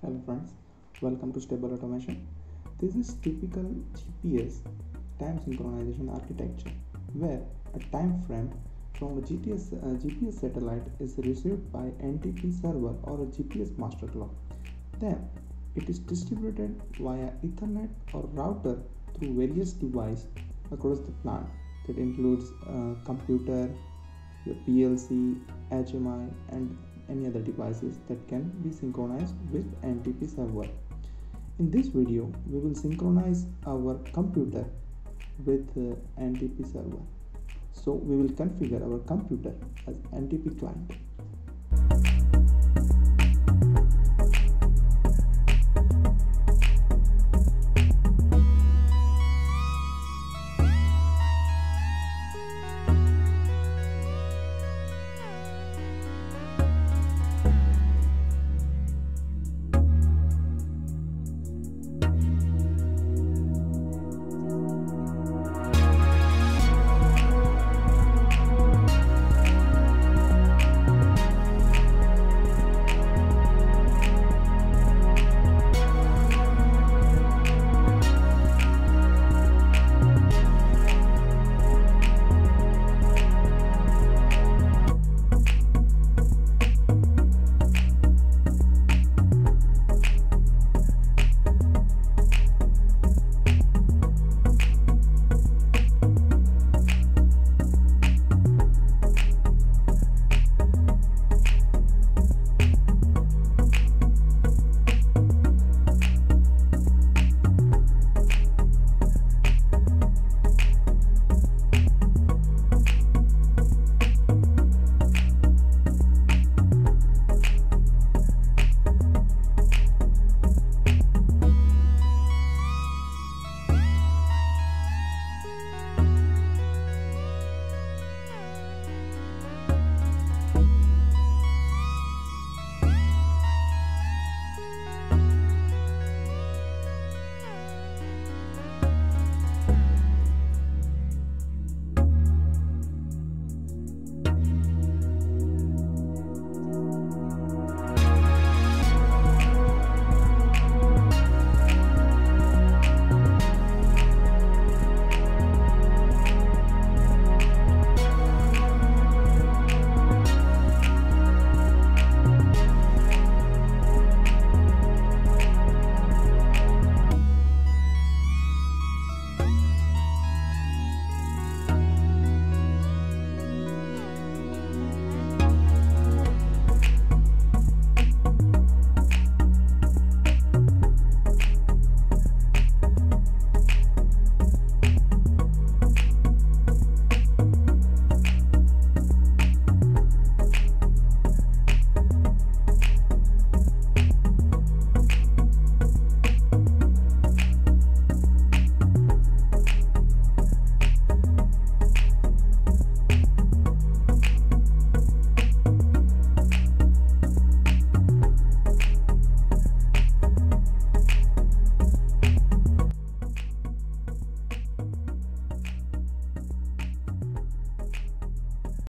Hello friends, welcome to Stable Automation. This is typical GPS time synchronization architecture where a time frame from a GTS, uh, GPS satellite is received by NTP server or a GPS master clock. Then it is distributed via Ethernet or router through various devices across the plant that includes uh, computer, your PLC, HMI and any other devices that can be synchronized with NTP server. In this video, we will synchronize our computer with uh, NTP server. So we will configure our computer as NTP client.